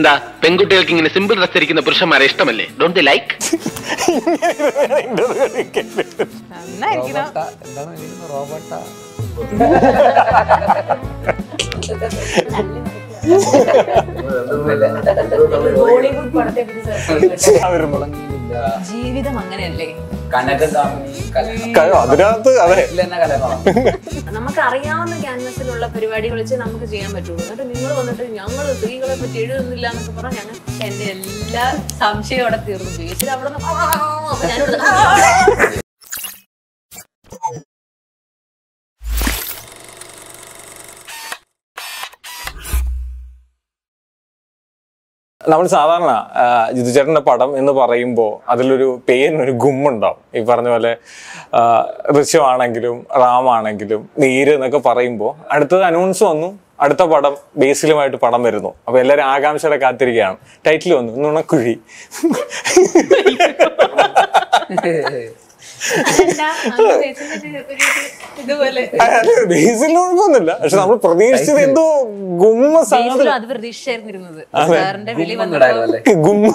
എന്താ പെൺകുട്ടികൾക്ക് ഇങ്ങനെ സിമ്പിൾ ഡ്രസ് ധരിക്കുന്ന പുരുഷന്മാരെ ഇഷ്ടമല്ലേ ഡോണ്ട് ദി ലൈക്ക് റോബോട്ട ജീവിതം അങ്ങനെയല്ലേ? അതിനകത്ത് അതെ. നമുക്ക് അറിയാവുന്ന ക്യാൻവസിലുള്ള പരിപാടികൾ വെച്ച് നമുക്ക് ചെയ്യാൻ പറ്റുള്ളൂ. എന്നിട്ട് നിങ്ങൾ വന്നിട്ട് ഞങ്ങൾ സ്ത്രീകളെ പറ്റി എഴുതുന്നില്ല എന്നൊക്കെ പറഞ്ഞാൽ ഞങ്ങൾ എന്റെ എല്ലാ സംശയം അവിടെ തീർന്നു. ബേസിൽ അവിടെ നിന്ന് ആ, ആ, ആ, അപ്പൊ ഞാനിവിടുന്ന് ആ, ആ, ആ. നമ്മൾ സാധാരണ ജിതുചേട്ടന്റെ പടം എന്ന് പറയുമ്പോൾ അതിലൊരു പേരിനൊരു ഗുമ്മുണ്ടാവും. ഈ പറഞ്ഞ പോലെ ഋഷ്യമാണെങ്കിലും റാമാണെങ്കിലും നീര് എന്നൊക്കെ പറയുമ്പോൾ അടുത്തത് അനൗൺസ് വന്നു. അടുത്ത പടം ബേസിലുമായിട്ട് പടം വരുന്നു. അപ്പൊ എല്ലാവരും ആകാംക്ഷയുടെ കാത്തിരിക്കുകയാണ്. ടൈറ്റിൽ വന്നു നുണക്കുഴി. കുഴപ്പമൊന്നുമില്ല പക്ഷെ നമ്മൾ പ്രതീക്ഷിച്ചത് എന്തോ ഗുമ്മ സാധനം. അത് പ്രതീക്ഷിച്ചായിരുന്നിരുന്നത്. സാറിന്റെ വിളി ഗുമ്മ.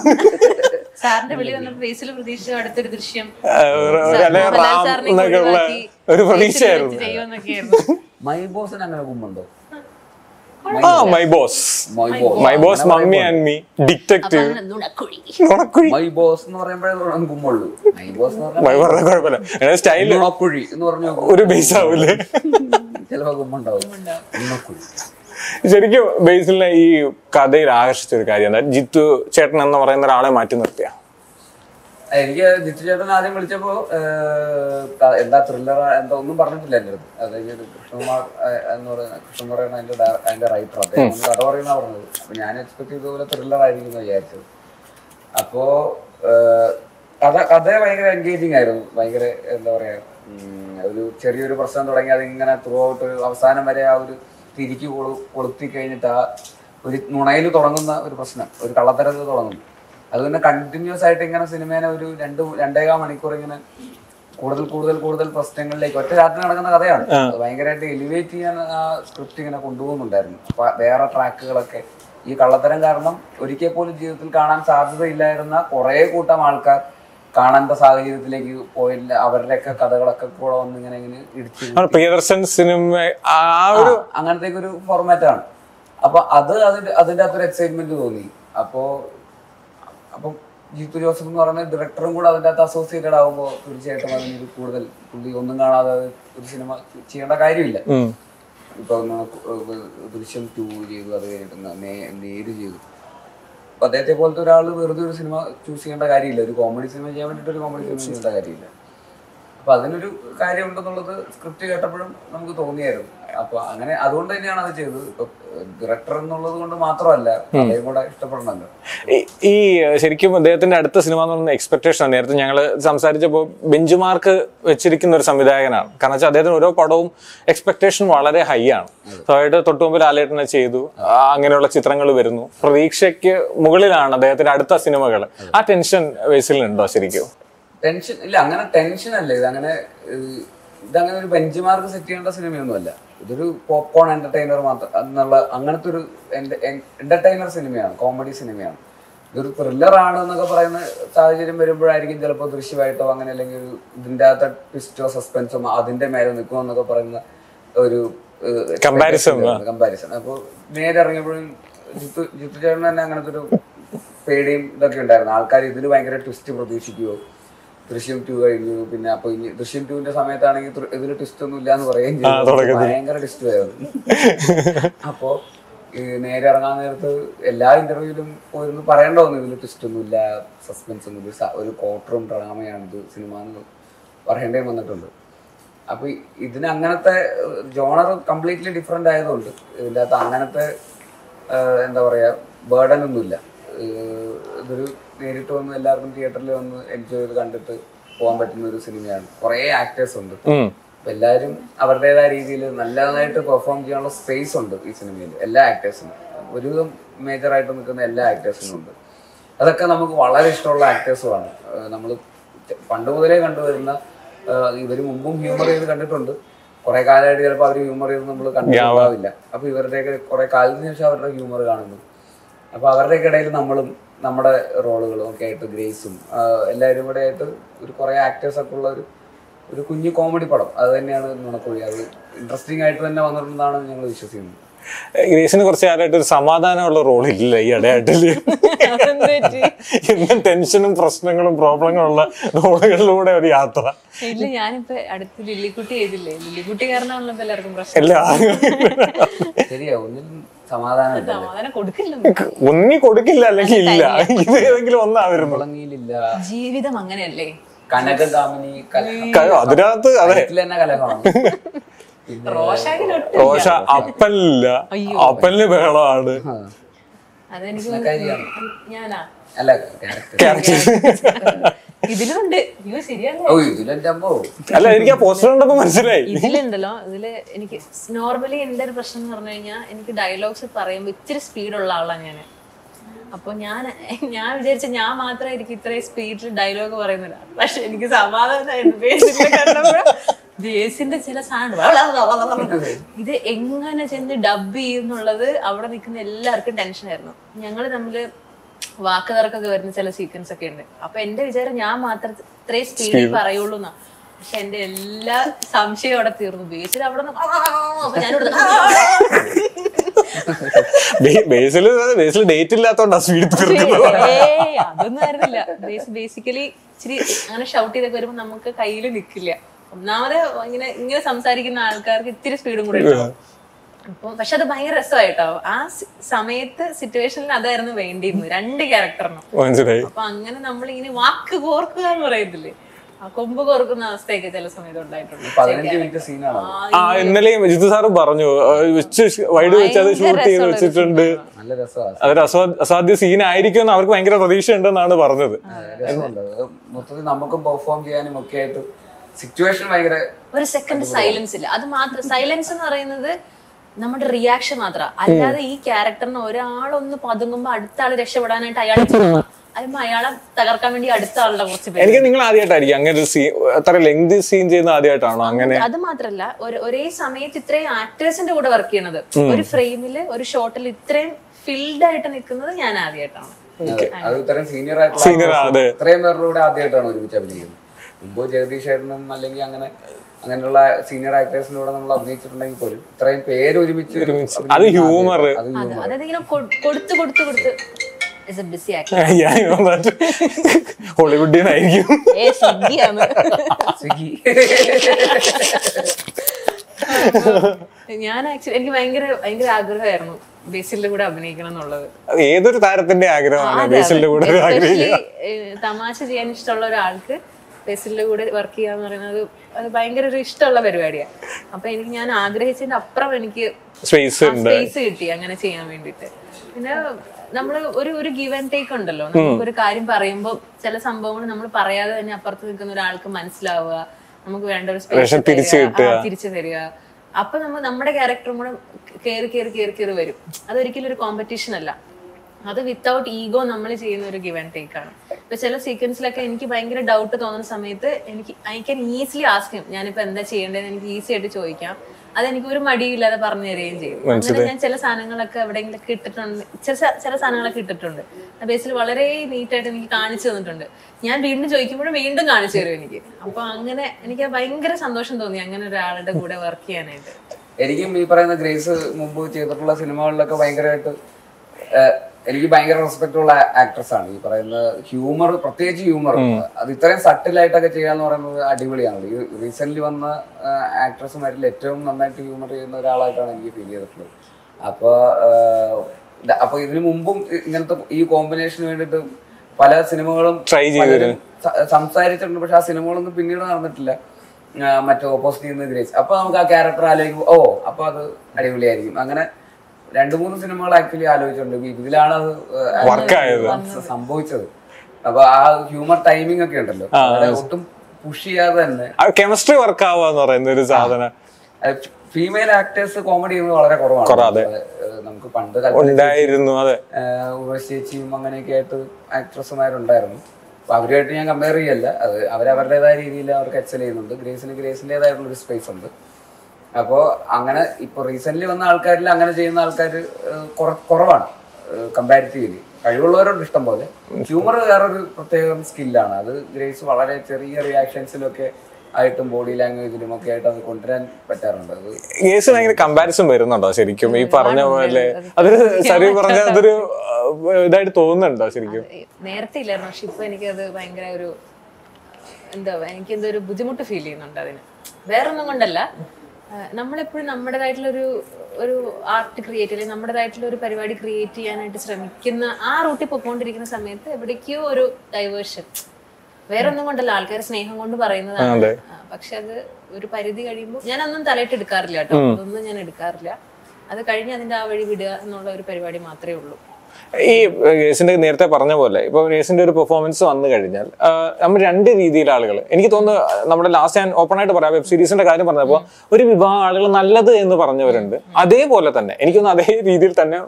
സാറിന്റെ വിളി വന്നപ്പോ ബേസിൽ പ്രതീക്ഷിച്ച അടുത്തൊരു ദൃശ്യം. ഒരു പ്രതീക്ഷയായിരുന്നു. മൈ ബോസിന് അങ്ങനെ കുമ്പുണ്ടോ ആ my boss my boss my boss mummy and me detective my boss എന്ന് പറയുമ്പോഴേ കുമ്പുള്ളൂ മൈ ബോസ് എന്ന് മൈ പറഞ്ഞ കുഴപ്പമില്ല. സ്റ്റൈൽ നുണക്കുഴി എന്ന് പറഞ്ഞു ഒരു ബേസ് ആവൂലേ? ചിലപ്പോ കുമ്പുണ്ടാവും നുണക്കുഴി. ശരിക്കും ബേസിലെ ഈ കഥയിൽ ആകർഷിച്ച ഒരു കാര്യം എന്താ? ജിത്തു ചേട്ടൻ എന്ന് പറയുന്ന ഒരാളെ മാറ്റി നിർത്തിയ. എനിക്ക് ജിത്തു ചേട്ടൻ ആദ്യം വിളിച്ചപ്പോ എന്താ ത്രില്ലർ എന്താ ഒന്നും പറഞ്ഞിട്ടില്ല എന്റെ അടുത്ത്. അത് കഴിഞ്ഞിട്ട് കൃഷ്ണകുമാർ എന്ന് പറയുന്ന കൃഷ്ണൻ പറയുന്ന അതിന്റെ അതിന്റെ റൈറ്റർ അദ്ദേഹം കഥ പറയുന്ന പറഞ്ഞത്. അപ്പൊ ഞാൻ എക്സ്പെക്ട് ചെയ്തതുപോലെ ത്രില്ലർ ആയിരിക്കും എന്ന് വിചാരിച്ചത് അപ്പോ കഥ കഥ ഭയങ്കര എൻഗേജിങ് ആയിരുന്നു. ഭയങ്കര എന്താ പറയാ ഒരു ചെറിയൊരു പ്രശ്നം തുടങ്ങി അതിങ്ങനെ ത്രൂ ഔട്ട് ഒരു അവസാനം വരെ ആ ഒരു തിരിച്ചു കൊളു കൊളുത്തി കഴിഞ്ഞിട്ട് ആ ഒരു നുണയിൽ തുടങ്ങുന്ന ഒരു പ്രശ്നം ഒരു കള്ളത്തരത്തിൽ തുടങ്ങുന്നു അത് പിന്നെ കണ്ടിന്യൂസ് ആയിട്ട് ഇങ്ങനെ സിനിമേനെ ഒരു രണ്ട് രണ്ടേകാൽ മണിക്കൂർ ഇങ്ങനെ കൂടുതൽ കൂടുതൽ കൂടുതൽ പ്രശ്നങ്ങളിലേക്ക് ഒറ്റ രാത്രി നടക്കുന്ന കഥയാണ്. ഭയങ്കരമായിട്ട് എലിവേറ്റ് ചെയ്യാൻ ആ സ്ക്രിപ്റ്റ് ഇങ്ങനെ കൊണ്ടുപോകുന്നുണ്ടായിരുന്നു. അപ്പൊ വേറെ ട്രാക്കുകളൊക്കെ ഈ കള്ളത്തരം കാരണം ഒരിക്കൽ പോലും ജീവിതത്തിൽ കാണാൻ സാധ്യതയില്ലായിരുന്ന കുറേ കൂട്ടം ആൾക്കാർ കാണേണ്ട സാഹചര്യത്തിലേക്ക് പോയില്ല. അവരുടെയൊക്കെ കഥകളൊക്കെ കൂടെ വന്ന് ഇങ്ങനെ ഇങ്ങനെ ഇടിച്ചു പ്രിയദർശൻ സിനിമ അങ്ങനത്തെ ഒരു ഫോർമാറ്റാണ് അപ്പൊ അത് അതിന്റെ അതിന്റെ അകത്തൊരു എക്സൈറ്റ്മെന്റ് തോന്നി. അപ്പോ അപ്പം ജീത്തു ജോസഫ് എന്ന് പറയുന്ന ഡയറക്ടറും കൂടെ അതിന്റെ അകത്ത് അസോസിയേറ്റഡ് ആകുമ്പോൾ തീർച്ചയായിട്ടും അതിനൊരു കൂടുതൽ പുള്ളി ഒന്നും കാണാതെ ഒരു സിനിമ ചെയ്യേണ്ട കാര്യമില്ല. ഇപ്പൊ ദൃശ്യം ടൂ ചെയ്തു അത് കഴിഞ്ഞിട്ട് നേര് ചെയ്തു. അപ്പൊ അദ്ദേഹത്തെ പോലത്തെ ഒരാൾ വെറുതെ ഒരു സിനിമ ചൂസ് ചെയ്യേണ്ട കാര്യമില്ല. ഒരു കോമഡി സിനിമ ചെയ്യാൻ വേണ്ടിയിട്ട് ഒരു കോമഡി സിനിമ ചെയ്യേണ്ട കാര്യമില്ല. അപ്പൊ അതിനൊരു കാര്യമുണ്ടെന്നുള്ളത് സ്ക്രിപ്റ്റ് കേട്ടപ്പോഴും നമുക്ക് തോന്നിയായിരുന്നു. അപ്പൊ അങ്ങനെ അതുകൊണ്ട് തന്നെയാണ് അത് ചെയ്തത്. ഇപ്പൊ ഡയറക്ടർ എന്നുള്ളത് കൊണ്ട് മാത്രമല്ല അതേ കൂടെ ഇഷ്ടപ്പെടണല്ലോ ഈ- ശരിക്കും അദ്ദേഹത്തിന്റെ അടുത്ത സിനിമ എന്ന് പറയുന്ന എക്സ്പെക്ടേഷൻ നേരത്തെ ഞങ്ങൾ സംസാരിച്ചപ്പോൾ ബെഞ്ച് മാർക്ക് വെച്ചിരിക്കുന്ന ഒരു സംവിധായകനാണ്. കാരണം വെച്ചാൽ അദ്ദേഹത്തിന് ഓരോ പടവും എക്സ്പെക്ടേഷൻ വളരെ ഹൈ ആണ്. സ്വയമായിട്ട് തൊട്ടു മുമ്പ് ലാലേട്ടനെ ചെയ്തു. അങ്ങനെയുള്ള ചിത്രങ്ങൾ വരുന്നു. പ്രതീക്ഷയ്ക്ക് മുകളിലാണ് അദ്ദേഹത്തിന്റെ അടുത്ത സിനിമകൾ ആ ടെൻഷൻ ബേസിലുണ്ടോ ശരിക്കും? ടെൻഷൻ ഇല്ല അങ്ങനെ ടെൻഷൻ അല്ല. ഇത് അങ്ങനെ ഇതങ്ങനെ ഒരു ബെഞ്ച് മാർക്ക് സെറ്റ് ചെയ്യേണ്ട സിനിമയൊന്നും അല്ല. ഇതൊരു പോപ്കോൺ എന്റർടൈനർ മാത്രം എന്നുള്ള അങ്ങനത്തെ ഒരു എന്റർടൈനർ സിനിമയാണ് കോമഡി സിനിമയാണ്. ഇതൊരു ത്രില്ലർ ആണ് എന്നൊക്കെ പറയുന്ന സാഹചര്യം വരുമ്പോഴായിരിക്കും ചിലപ്പോൾ ദൃശ്യമായിട്ടോ അങ്ങനെ അല്ലെങ്കിൽ ഒരു ഇതിന്റെ അകത്തെ ട്വിസ്റ്റോ സസ്പെൻസോ അതിന്റെ മേലെ നിൽക്കുമോ എന്നൊക്കെ പറയുന്ന ഒരു കമ്പാരിസൺ. കമ്പാരിസൺ അപ്പോൾ നേരെ ഇറങ്ങിയപ്പോഴും ജിത്തു ജിത്തു ചേട്ടൻ തന്നെ അങ്ങനത്തെ ഒരു പേടിയും ഇതൊക്കെ ഉണ്ടായിരുന്നു. ആൾക്കാർ ഇതിൽ ഭയങ്കര ട്വിസ്റ്റ് പ്രതീക്ഷിക്കുമോ ദൃശ്യം ടു കഴിഞ്ഞു. പിന്നെ അപ്പൊ ഇനി ദൃശ്യം ടുവിന്റെ സമയത്താണെങ്കിൽ ഇതിന് ട്വിസ്റ്റ് ഒന്നും ഇല്ല എന്ന് പറയുകയും ചെയ്തു. ഭയങ്കര ട്വിസ്റ്റ് ആയിരുന്നു. അപ്പോ നേരെ ഇറങ്ങാൻ നേരത്ത് എല്ലാ ഇന്റർവ്യൂവിലും പോയിരുന്നു. പറയേണ്ട ഒന്നും ഇതിൽ ട്വിസ്റ്റ് ഒന്നും ഇല്ല. സസ്പെൻസ് ഒന്നും ഇല്ല. ഒരു കോട്ടറും ഡ്രാമയാണ് ഇത് സിനിമ എന്ന് പറയേണ്ടേ വന്നിട്ടുണ്ട്. അപ്പൊ ഇതിന് അങ്ങനത്തെ ജോണർ കംപ്ലീറ്റ്ലി ഡിഫറെന്റ് ആയതുകൊണ്ട് ഇതിന്റെ അകത്ത് അങ്ങനത്തെ എന്താ പറയാ ബേർഡൻ ഒന്നുമില്ല. ഇതൊരു നേരിട്ട് വന്ന് എല്ലാവർക്കും തിയേറ്ററിൽ വന്ന് എൻജോയ് ചെയ്ത് കണ്ടിട്ട് പോകാൻ പറ്റുന്ന ഒരു സിനിമയാണ് കുറേ ആക്ടേഴ്സ് ഉണ്ട്. അപ്പൊ എല്ലാവരും അവരുടേതായ രീതിയിൽ നല്ലതായിട്ട് പെർഫോം ചെയ്യാനുള്ള സ്പേസ് ഉണ്ട് ഈ സിനിമയിൽ എല്ലാ ആക്ടേഴ്സിനും ഒരു മേജർ ആയിട്ട് നിൽക്കുന്ന എല്ലാ ആക്ടേഴ്സിനും ഉണ്ട്. അതൊക്കെ നമുക്ക് വളരെ ഇഷ്ടമുള്ള ആക്ടേഴ്സുമാണ് നമ്മൾ പണ്ട് മുതലേ കണ്ടുവരുന്ന ഇവർ മുമ്പും ഹ്യൂമർ ചെയ്ത് കണ്ടിട്ടുണ്ട്. കുറെ കാലമായിട്ട് ചിലപ്പോൾ അവർ ഹ്യൂമർ ചെയ്ത് നമ്മൾ കണ്ടിട്ടുണ്ടാവില്ല. അപ്പൊ ഇവരുടെയൊക്കെ കുറെ കാലത്തിന് ശേഷം അവരുടെ ഹ്യൂമർ കാണുന്നു. അപ്പൊ അവരുടെയൊക്കെ ഇടയിൽ നമ്മളും നമ്മുടെ റോളുകളും ഒക്കെ ആയിട്ട് ഗ്രേസും എല്ലാവരും കൂടെ ആയിട്ട് ഒരു കുറേ ആക്ടേഴ്സ് ഒക്കെ ഉള്ള ഒരു ഒരു കുഞ്ഞു കോമഡി പടം. അത് തന്നെയാണ് നുണക്കുഴി അത് ഇൻട്രസ്റ്റിംഗ് ആയിട്ട് തന്നെ വന്നിട്ടുണ്ടെന്നാണ് ഞങ്ങൾ വിശ്വസിക്കുന്നത്. ഗ്രേസിന് കുറച്ച് കാലമായിട്ട് ഒരു സമാധാനമുള്ള റോളില്ല ഈ ഇടയായിട്ടിൽ? എന്നും ടെൻഷനും പ്രശ്നങ്ങളും പ്രോബ്ലങ്ങളും ഉള്ള റോളുകളിലൂടെ ഒരു യാത്ര. ഇല്ല ഞാനിപ്പോ അടുത്ത് ലില്ലിക്കുട്ടി ചെയ്തില്ലേ? ലില്ലിക്കുട്ടി കാരണമാണല്ലോ എല്ലാവർക്കും പ്രശ്നം. ശരിയാ ഒന്നിനും സമാധാനമില്ല സമാധാനം കൊടുക്കില്ല ഒന്നി കൊടുക്കില്ല അല്ലെങ്കിൽ ഇല്ല. ഇത് ഏതെങ്കിലും ഒന്നാവരുന്നു. ജീവിതം അങ്ങനെയല്ലേ? കനകദാമിനി അതിനകത്ത് അതെ. കലഹമാണ്. റോഷ അപ്പനില്ല. അപ്പനിൽ ബഹളമാണ്. അല്ല ഇതിലുണ്ട്. അയ്യോ അല്ല എനിക്ക് ആ പോസ്റ്റർ കണ്ടപ്പോ മനസ്സിലായി. ഇതിലുണ്ടല്ലോ. ഇതിൽ എനിക്ക് നോർമലി എന്റെ ഒരു പ്രശ്നം എന്ന് പറഞ്ഞു കഴിഞ്ഞാൽ എനിക്ക് ഡയലോഗ്സ് പറയുമ്പോൾ ഇച്ചിരി സ്പീഡുള്ള ആളാണ് ഞാൻ അപ്പൊ ഞാൻ ഞാൻ വിചാരിച്ച ഞാൻ മാത്രമായിരിക്കും ഇത്രയും സ്പീഡിൽ ഡയലോഗ് പറയുന്നില്ല പക്ഷെ എനിക്ക് സമാധാനമായിരുന്നു ബേസിന്റെ ചില സാധനം ഇത് എങ്ങനെ ചെന്ന് ഡബ് ചെയ്യുന്നുള്ളത് അവിടെ നിൽക്കുന്ന എല്ലാവർക്കും ടെൻഷനായിരുന്നു ഞങ്ങൾ തമ്മിൽ വാക്ക് തർക്കൊക്കെ വരുന്ന ചില സീക്വൻസ് ഒക്കെ ഉണ്ട്. അപ്പൊ എന്റെ വിചാരം ഞാൻ മാത്രം ഇത്രയും സ്പീഡിൽ പറയുള്ളൂ എന്നാ. പക്ഷെ എന്റെ എല്ലാ സംശയവും അവിടെ തീർന്നു. ബേസിൽ അവിടെ ബേസിൽ ബേസിൽ ഡേറ്റ് ഇല്ലാത്തോണ്ടാ സ്പീഡ് അതൊന്നും ആയിരുന്നില്ല. ബേസിക്കലി ഇച്ചിരി അങ്ങനെ ഷൗട്ട് ചെയ്തൊക്കെ വരുമ്പോ നമുക്ക് കയ്യിൽ നിൽക്കില്ല ഒന്നാമത് ഇങ്ങനെ ഇങ്ങനെ സംസാരിക്കുന്ന ആൾക്കാർക്ക് ഇത്തിരി സ്പീഡും കൂടെ അപ്പൊ പക്ഷെ അത് ഭയങ്കര രസമായിട്ടോ? ആ സമയത്ത് സിറ്റുവേഷനിൽ അതായിരുന്നു വേണ്ടിയിരുന്നു രണ്ട് ക്യാരക്ടറിനും അപ്പൊ അങ്ങനെ നമ്മൾ ഇങ്ങനെ വാക്ക് കോർക്കുക എന്ന് പറയത്തില്ലേ? കൊമ്പ് കോർക്കുന്ന അവസ്ഥയൊക്കെ ചില സമയത്ത് ഉണ്ടായിട്ടുണ്ട്. സാറ് പറഞ്ഞു വെച്ച് വൈഡ് വെച്ച് അത് ഷൂട്ട് ചെയ്ത് വെച്ചിട്ടുണ്ട്. നല്ല രസമാണ് അതൊരു അസാധ്യ സീൻ ആയിരിക്കും എന്ന് അവർക്ക് ഭയങ്കര പ്രതീക്ഷ ഉണ്ടെന്നാണ് പറഞ്ഞത് മൊത്തത്തിൽ നമുക്കും പെർഫോം ചെയ്യാനും ഒക്കെ ആയിട്ട് സിറ്റുവേഷൻ ഭയങ്കര ഒരു സെക്കൻഡ് സൈലൻസ് ഇല്ല. അത് മാത്രം സൈലൻസ് എന്ന് പറയുന്നത് നമ്മുടെ റിയാക്ഷൻ മാത്രം. അല്ലാതെ ഈ ക്യാരക്ടറിന് ഒരാളൊന്ന് പതുങ്ങുമ്പോ അടുത്ത ആൾ രക്ഷപ്പെടാനായിട്ട് അയാൾ അയാളെ തകർക്കാൻ വേണ്ടി അടുത്ത ആളുടെ കുറച്ച് പേര്. എനിക്ക് നിങ്ങൾ ആദ്യമായിട്ടായിരിക്കും അങ്ങനെ ഒരു സീൻ അത്ര ലെങ്തി സീൻ ചെയ്യുന്ന ആദ്യമായിട്ടാണോ അങ്ങനെ? അത് മാത്രല്ല ഒരു ഒരേ സമയത്ത് ഇത്രയും ആക്ടേഴ്സിന്റെ കൂടെ വർക്ക് ചെയ്യണത്. ഒരു ഫ്രെയിമിൽ ഒരു ഷോട്ടിൽ ഇത്രയും ഫിൽഡ് ആയിട്ട് നിൽക്കുന്നത് ഞാൻ ആദ്യമായിട്ടാണ്. സീനിയർ ആയിട്ടുള്ള. ഇത്രയും പേരുടെ കൂടെ ആദ്യമായിട്ടാണ് ഒരുമിച്ച് അഭിനയിക്കുന്നത്. മുമ്പ് ജഗദീഷ് ചേട്ടനും അല്ലെങ്കിൽ അങ്ങനെ അങ്ങനെയുള്ള സീനിയർ ആക്ടേഴ്സിന്റെ കൂടെ നമ്മൾ അഭിനയിച്ചിട്ടുണ്ടെങ്കിൽ പോലും ഇത്രയും പേര് ഒരുമിച്ച് അത് ഹ്യൂമർ കൊടുത്ത് കൊടുത്ത് കൊടുത്ത്. സ്വിഗ്ഗി. ഞാൻ ആക്ച്വലി എനിക്ക് ഭയങ്കര ഭയങ്കര ആഗ്രഹമായിരുന്നു ബേസിലിന്റെ കൂടെ അഭിനയിക്കണം എന്നുള്ളത്. ഏതൊരു താരത്തിന്റെ ആഗ്രഹമാണ് ബേസിലിന്റെ കൂടെ Especially, തമാശ ചെയ്യാൻ ഇഷ്ടമുള്ള ഒരാൾക്ക് ബേസിലിന്റെ കൂടെ വർക്ക് ചെയ്യാന്ന് പറയുന്നത് അത് ഭയങ്കര ഒരു ഇഷ്ടമുള്ള പരിപാടിയാണ് അപ്പൊ എനിക്ക് ഞാൻ ആഗ്രഹിച്ചതിന്റെ അപ്പുറം എനിക്ക് സ്പേസ് കിട്ടി അങ്ങനെ ചെയ്യാൻ വേണ്ടിട്ട് പിന്നെ നമ്മൾ ഒരു ഒരു ഗിവ് ആൻഡ് ടേക്ക് ഉണ്ടല്ലോ. നമുക്ക് ഒരു കാര്യം പറയുമ്പോൾ ചില സംഭവങ്ങൾ നമ്മൾ പറയാതെ തന്നെ അപ്പുറത്ത് നിൽക്കുന്ന ഒരാൾക്ക് മനസ്സിലാവുക. നമുക്ക് വേണ്ട ഒരു സ്പേസ് തിരിച്ചു തരിക. അപ്പൊ നമ്മൾ നമ്മുടെ ക്യാരക്ടറും കൂടെ കയറി കയറി കയറി കയറി വരും. അതൊരിക്കലും ഒരു കോമ്പറ്റീഷൻ അല്ല. അത് വിത്തൗട്ട് ഈഗോ നമ്മൾ ചെയ്യുന്ന ഒരു ഗിവ് ആൻഡ് ടേക്ക് ആണ്. ഇപ്പൊ ചില സീക്വൻസിലൊക്കെ എനിക്ക് ഭയങ്കര ഡൗട്ട് തോന്നുന്ന സമയത്ത് എനിക്ക് I can easily ask him ഞാനിപ്പോ എന്താ ചെയ്യേണ്ടതെന്ന് എനിക്ക് ഈസി ആയിട്ട് ചോദിക്കാം. അതെനിക്ക് ഒരു മടിയില്ലാതെ പറഞ്ഞു തരികയും ചെയ്യും. അങ്ങനെ ഞാൻ ചില സാധനങ്ങളൊക്കെ എവിടെയെങ്കിലൊക്കെ ഇട്ടിട്ടുണ്ട് ചില ചില സാധനങ്ങളൊക്കെ ഇട്ടിട്ടുണ്ട്. ബേസിൽ വളരെ നീറ്റായിട്ട് എനിക്ക് കാണിച്ചു തന്നിട്ടുണ്ട്. ഞാൻ വീണ്ടും ചോദിക്കുമ്പോഴും വീണ്ടും കാണിച്ചു തരും എനിക്ക്. അപ്പൊ അങ്ങനെ എനിക്ക് ഭയങ്കര സന്തോഷം തോന്നി അങ്ങനെ ഒരാളുടെ കൂടെ വർക്ക് ചെയ്യാനായിട്ട്. എനിക്കും ഈ പറയുന്ന ഗ്രേസ് മുമ്പ് ചെയ്തിട്ടുള്ള സിനിമകളിലൊക്കെ ഭയങ്കരമായിട്ട് എനിക്ക് ഭയങ്കര റെസ്പെക്ട് ഉള്ള ആക്ട്രസ് ആണ്. ഈ പറയുന്ന ഹ്യൂമർ പ്രത്യേകിച്ച് ഹ്യൂമർ അത് ഇത്രയും സട്ടിലായിട്ടൊക്കെ ചെയ്യാന്ന് പറയുന്നത് അടിപൊളിയാണ്. ഈ റീസെന്റ് വന്ന ആക്ട്രസ്മാരിൽ ഏറ്റവും നന്നായിട്ട് ഹ്യൂമർ ചെയ്യുന്ന ഒരാളായിട്ടാണ് എനിക്ക് ഫീൽ ചെയ്തിട്ടുള്ളത്. അപ്പൊ ഏഹ്, അപ്പൊ ഇതിനു മുമ്പും ഇങ്ങനത്തെ ഈ കോമ്പിനേഷന് വേണ്ടിട്ട് പല സിനിമകളും ട്രൈ. സംസാരിച്ചിട്ടുണ്ട്. പക്ഷെ ആ സിനിമകളൊന്നും പിന്നീട് നടന്നിട്ടില്ല. മറ്റേ ഓപ്പോസിറ്റ് ചെയ്യുന്ന ഗ്രേസ്. അപ്പൊ നമുക്ക് ആ ക്യാരക്ടർ ആലോചിക്കും ഓ അപ്പൊ അത് അടിപൊളിയായിരിക്കും. അങ്ങനെ രണ്ടു മൂന്ന് സിനിമകൾ ആക്ച്വലി ആലോചിച്ചിട്ടുണ്ട്. ഇതിലാണ് അത്. സംഭവിച്ചത്. അപ്പൊ ആ ഹ്യൂമർ ടൈമിംഗ് ഒക്കെ ഉണ്ടല്ലോ. ഒട്ടും പുഷ് ചെയ്യാതെ തന്നെ കെമിസ്ട്രി വർക്ക് ആവാന്ന് പറയുന്ന ഒരു സാധനം. ഫീമെയിൽ ആക്ടേഴ്സ് കോമഡി ചെയ്യുന്നത് വളരെ കുറവാണ്. നമുക്ക് പണ്ട് ഉണ്ടായിരുന്നു അതെ. അങ്ങനെയൊക്കെ ആയിട്ട് ആക്ട്രസ്മാരുണ്ടായിരുന്നു അപ്പൊ അവരുമായിട്ട് ഞാൻ കമ്പയർ ചെയ്യല്ല. അത് അവരവരുടേതായ രീതിയിൽ അവർക്ക് എക്സൽ ചെയ്യുന്നുണ്ട്. ഗ്രേസിന് ഗ്രേസിന്റെതായിട്ടുള്ള ഒരു സ്പേസ് ഉണ്ട്. അപ്പോൾ അങ്ങനെ ഇപ്പൊ റീസെന്റ് വന്ന ആൾക്കാരിൽ അങ്ങനെ ചെയ്യുന്ന ആൾക്കാർ കുറവാണ്. കമ്പാരിറ്റീവ്ലി കഴിവുള്ളവരോട് ഇഷ്ടം പോലെ ഹ്യൂമർ വേറൊരു പ്രത്യേകം സ്കില്ലാണ് അത് ഗ്രേസ് വളരെ ചെറിയ റിയാക്ഷൻസിലൊക്കെ ആയിട്ടും ബോഡി ലാംഗ്വേജിലും ഒക്കെ ആയിട്ട് അത് കൊണ്ടുവരാൻ പറ്റാറുണ്ട്. അത് കേസ് ഭയങ്കര കമ്പാരിസൺ വരുന്നുണ്ടോ ശരിക്കും? ഈ പറഞ്ഞ പോലെ അതൊരു സരി പറഞ്ഞ അതൊരു ഇതായിട്ട് തോന്നുന്നുണ്ടോ ശരിക്കും? നേരത്തെ ഇല്ലായിരുന്നു. പക്ഷെ ഇപ്പൊ എനിക്കത് ഭയങ്കര ഒരു എന്താ എനിക്ക് എന്തോ ഒരു ബുദ്ധിമുട്ട് ഫീൽ ചെയ്യുന്നുണ്ട് അതിന്. വേറൊന്നും കൊണ്ടല്ല. നമ്മളെപ്പോഴും നമ്മുടേതായിട്ടുള്ള ഒരു ഒരു ആർട്ട് ക്രിയേറ്റ് അല്ലെങ്കിൽ നമ്മുടേതായിട്ടുള്ള ഒരു പരിപാടി ക്രിയേറ്റ് ചെയ്യാനായിട്ട് ശ്രമിക്കുന്ന ആ റൂട്ടിൽ പൊക്കോണ്ടിരിക്കുന്ന സമയത്ത് എവിടേക്കോ ഒരു ഡൈവേർഷൻ വേറൊന്നും കൊണ്ടല്ല ആൾക്കാർ സ്നേഹം കൊണ്ട് പറയുന്നതാണ്. പക്ഷെ അത് ഒരു പരിധി കഴിയുമ്പോൾ ഞാനൊന്നും തലയിട്ട് എടുക്കാറില്ല കേട്ടോ. അതൊന്നും ഞാൻ എടുക്കാറില്ല. അത് കഴിഞ്ഞ് അതിന്റെ ആ വഴി വിടുക എന്നുള്ള ഒരു പരിപാടി മാത്രമേ ഉള്ളൂ. ഈ ഗ്രേസിന്റെ നേരത്തെ പറഞ്ഞ പോലെ ഇപ്പൊ ഗ്രേസിന്റെ ഒരു പെർഫോമൻസ് വന്നു കഴിഞ്ഞാൽ നമ്മൾ രണ്ട് രീതിയിൽ ആളുകൾ എനിക്ക് തോന്നുന്നു നമ്മുടെ ലാസ്റ്റ് ഞാൻ ഓപ്പൺ ആയിട്ട് പറയാം വെബ് സീരീസിന്റെ കാര്യം പറഞ്ഞപ്പോൾ ഒരു വിഭാഗം ആളുകൾ നല്ലത് എന്ന് പറഞ്ഞവരുണ്ട്. അതേപോലെ തന്നെ എനിക്കൊന്ന് അതേ രീതിയിൽ തന്നെ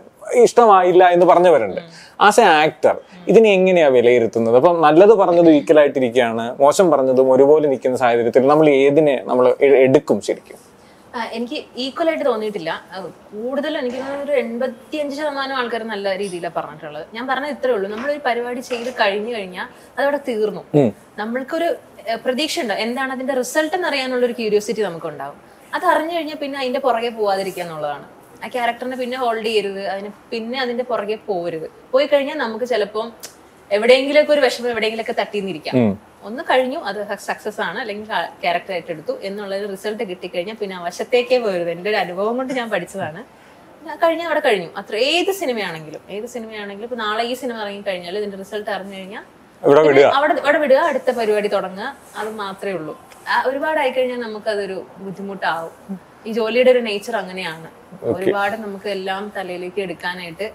ഇഷ്ടമായില്ല എന്ന് പറഞ്ഞവരുണ്ട്. ആസ് എ ആക്ടർ ഇതിനെ എങ്ങനെയാ വിലയിരുത്തുന്നത്? അപ്പം നല്ലത് പറഞ്ഞത് ഈക്വൽ ആയിട്ടിരിക്കുകയാണ് മോശം പറഞ്ഞതും ഒരുപോലെ നിൽക്കുന്ന സാഹചര്യത്തിൽ നമ്മൾ ഏതിനെ നമ്മൾ എടുക്കും ശരിക്കും? എനിക്ക് ഈക്വൽ ആയിട്ട് തോന്നിയിട്ടില്ല. കൂടുതലും എനിക്ക് ഒരു എൺപത്തിയഞ്ച് ശതമാനം ആൾക്കാർ നല്ല രീതിയിലാണ് പറഞ്ഞിട്ടുള്ളത്. ഞാൻ പറഞ്ഞത് ഇത്രേ ഉള്ളൂ. നമ്മളൊരു പരിപാടി ചെയ്ത് കഴിഞ്ഞു കഴിഞ്ഞാൽ അതവിടെ തീർന്നു. നമ്മൾക്കൊരു പ്രതീക്ഷ ഉണ്ടോ എന്താണ് അതിന്റെ റിസൾട്ട് എന്ന് അറിയാനുള്ള ഒരു ക്യൂരിയോസിറ്റി നമുക്ക് ഉണ്ടാവും അത് അറിഞ്ഞു കഴിഞ്ഞാൽ പിന്നെ അതിന്റെ പുറകെ പോവാതിരിക്കുക എന്നുള്ളതാണ്. ആ ക്യാരക്ടറിനെ പിന്നെ ഹോൾഡ് ചെയ്യരുത്. അതിന് പിന്നെ അതിന്റെ പുറകെ പോവരുത്. പോയി കഴിഞ്ഞാൽ നമുക്ക് ചിലപ്പം എവിടെയെങ്കിലൊക്കെ ഒരു വിഷമം എവിടെയെങ്കിലൊക്കെ തട്ടിന്നിരിക്കാം. ഒന്ന് കഴിഞ്ഞു അത് സക്സസ് ആണ് അല്ലെങ്കിൽ ക്യാരക്ടർ ഏറ്റെടുത്തു എന്നുള്ള ഒരു റിസൾട്ട് കിട്ടിക്കഴിഞ്ഞാൽ പിന്നെ വശത്തേക്കേ പോയത് എന്റെ ഒരു അനുഭവം കൊണ്ട് ഞാൻ പഠിച്ചതാണ്. കഴിഞ്ഞ അവിടെ കഴിഞ്ഞു. അത്ര ഏത് സിനിമയാണെങ്കിലും ഏത് സിനിമയാണെങ്കിലും ഇപ്പൊ നാളെ ഈ സിനിമ ഇറങ്ങി കഴിഞ്ഞാൽ ഇതിന്റെ റിസൾട്ട് അറിഞ്ഞു കഴിഞ്ഞാൽ അവിടെ അവിടെ വിടുക അടുത്ത പരിപാടി തുടങ്ങുക അത് മാത്രമേ ഉള്ളൂ. ഒരുപാട് ആയി കഴിഞ്ഞാൽ നമുക്കതൊരു ബുദ്ധിമുട്ടാവും. ഈ ജോലിയുടെ ഒരു നേച്ചർ അങ്ങനെയാണ്. ഒരുപാട് നമുക്ക് എല്ലാം തലയിലേക്ക് എടുക്കാനായിട്ട്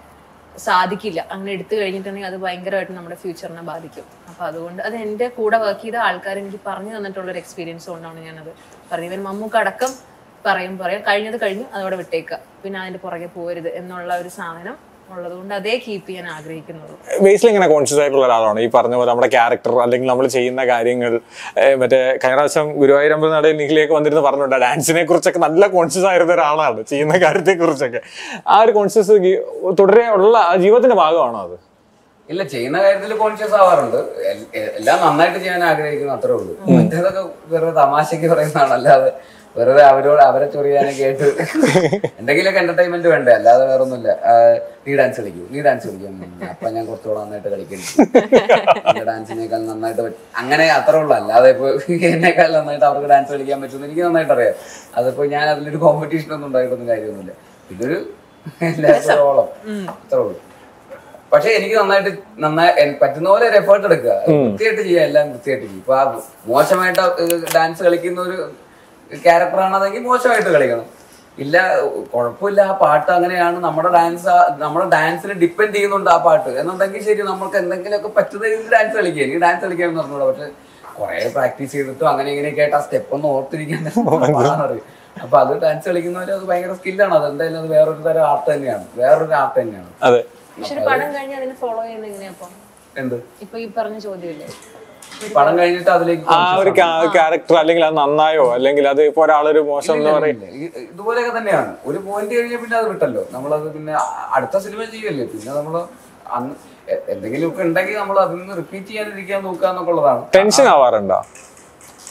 സാധിക്കില്ല. അങ്ങനെ എടുത്തു കഴിഞ്ഞിട്ടുണ്ടെങ്കിൽ അത് ഭയങ്കരമായിട്ട് നമ്മുടെ ഫ്യൂച്ചറിനെ ബാധിക്കും. അപ്പൊ അതുകൊണ്ട് അത് എന്റെ കൂടെ വർക്ക് ചെയ്ത ആൾക്കാർ എനിക്ക് പറഞ്ഞു തന്നിട്ടുള്ള ഒരു എക്സ്പീരിയൻസ് കൊണ്ടാണ് ഞാനത് പറയുന്നത് മമ്മൂക്ക് അടക്കം പറയും പറയാം കഴിഞ്ഞത് കഴിഞ്ഞു അതോടെ വിട്ടേക്കുക പിന്നെ അതിന്റെ പുറകെ പോരുത് എന്നുള്ള ഒരു സാധനം ഉള്ളത് കൊണ്ട് അതേ കീപ്പ് ചെയ്യാൻ ആഗ്രഹിക്കുന്നുള്ളൂ. ബേസിൽ ഇങ്ങനെ കോൺഷ്യസ് ആയിട്ടുള്ള ഒരാളാണ്. ഈ പറഞ്ഞ പോലെ നമ്മുടെ ക്യാരക്ടർ അല്ലെങ്കിൽ നമ്മൾ ചെയ്യുന്ന കാര്യങ്ങൾ മറ്റേ കഴിഞ്ഞ പ്രാവശ്യം ഗുരുവായൂരമ്പ നടയിൽ നിഖിലേക്ക് വന്നിരുന്ന് പറഞ്ഞിട്ടുണ്ട് ഡാൻസിനെ കുറിച്ചൊക്കെ നല്ല കോൺഷ്യസ് ആയിരുന്ന ഒരാളാണ് ചെയ്യുന്ന കാര്യത്തെ കുറിച്ചൊക്കെ. ആ ഒരു കോൺഷ്യസ് തുടരെ ഉള്ള ജീവിതത്തിന്റെ ഭാഗമാണോ അത്? ഇല്ല ചെയ്യുന്ന കാര്യത്തിൽ കോൺഷ്യസ് ആവാറുണ്ട്. എല്ലാം നന്നായിട്ട് ചെയ്യാൻ ആഗ്രഹിക്കുന്നു അത്രേ ഉള്ളൂ. മറ്റേതൊക്കെ വെറുതെ തമാശക്ക് പറയുന്നതാണ് അല്ലാതെ വെറുതെ അവരോട് അവരെ ചൊറിയാനും കേട്ട്. എന്തെങ്കിലുമൊക്കെ എന്റർടൈൻമെന്റ് വേണ്ടേ? അല്ലാതെ വേറെ ഒന്നുമില്ല നീ ഡാൻസ് കളിക്കൂ നീ ഡാൻസ് കളിക്കും. അപ്പൊ ഞാൻ കുറച്ചുകൂടെ നന്നായിട്ട് കളിക്കുന്നു ഡാൻസിനേക്കാൾ നന്നായിട്ട് അങ്ങനെ അത്ര ഉള്ളൂ. അല്ലാതെ ഇപ്പൊ എന്നേക്കാൾ നന്നായിട്ട് അവർക്ക് ഡാൻസ് കളിക്കാൻ പറ്റുമെന്ന് എനിക്ക് നന്നായിട്ട് അറിയാം. അതിപ്പോ ഞാൻ അതിലൊരു കോമ്പറ്റീഷൻ ഒന്നും ഉണ്ടായിട്ടൊന്നും കാര്യമൊന്നുമില്ല. ഇതൊരു എല്ലാവരോളം ഓളം അത്രേ ഉള്ളൂ. പക്ഷെ എനിക്ക് നന്നായിട്ട് നന്നായി പറ്റുന്ന പോലെ ഒരു എഫേർട്ട് എടുക്കുക. വൃത്തിയായിട്ട് ചെയ്യുക എല്ലാം വൃത്തിയായിട്ട് ചെയ്യും. ഇപ്പൊ ആ മോശമായിട്ട് ഡാൻസ് കളിക്കുന്ന ഒരു ക്യാരക്ടർ ആണതെങ്കിൽ മോശമായിട്ട് കളിക്കണം. ഇല്ല കുഴപ്പമില്ല ആ പാട്ട് അങ്ങനെയാണ്. നമ്മുടെ ഡാൻസ് നമ്മുടെ ഡാൻസിന് ഡിപ്പെൻഡ് ചെയ്യുന്നുണ്ട് ആ പാട്ട്. എന്നുണ്ടെങ്കിൽ ശരി നമുക്ക് എന്തെങ്കിലുമൊക്കെ പറ്റുന്ന രീതിയിൽ ഡാൻസ് കളിക്കുക എനിക്ക് ഡാൻസ് കളിക്കാൻ പറഞ്ഞോളൂ പക്ഷെ കുറെ പ്രാക്ടീസ് ചെയ്തിട്ടും അങ്ങനെ ഇങ്ങനെയൊക്കെ ആയിട്ട് ആ സ്റ്റെപ്പ് ഒന്ന് ഓർത്തിരിക്കാൻ പാടാണറിയും അപ്പൊ അത് ഡാൻസ് കളിക്കുന്നവര് അത് ഭയങ്കര സ്കില്ലാണ് അത് എന്തായാലും അത് വേറൊരു തരം ആർട്ട് തന്നെയാണ്. വേറൊരു ആർട്ട് തന്നെയാണ്. അതെ. പക്ഷെ ഒരു പടം കഴിഞ്ഞ് അതിനെ ഫോളോ ചെയ്യുന്നത് എങ്ങനെയാ അപ്പം എന്ത്? ഇപ്പൊ ഈ പറഞ്ഞ ചോദ്യമില്ലേ? പടം കഴിഞ്ഞിട്ട് അതിലേക്ക് ആ ഒരു ക്യാരക്ടർ അല്ലെങ്കിൽ അത് നന്നായോ? അല്ലെങ്കിൽ അത് ഇപ്പൊ ഒരാളൊരു മോശം എന്ന് പറയും. ഇല്ല, ഇതുപോലെയൊക്കെ തന്നെയാണ്. ഒരു പോയിന്റ് കഴിഞ്ഞാൽ പിന്നെ അത് വിട്ടല്ലോ. നമ്മളത് പിന്നെ അടുത്ത സിനിമ ചെയ്യല്ലേ? പിന്നെ നമ്മൾ അന്ന് ഒക്കെ ഉണ്ടെങ്കിൽ നമ്മൾ അതിൽ നിന്ന് റിപ്പീറ്റ് ചെയ്യാതിരിക്കാൻ നോക്കുക എന്നൊക്കെയുള്ളതാണ് ടെൻഷൻ ആവാറുണ്ടോ?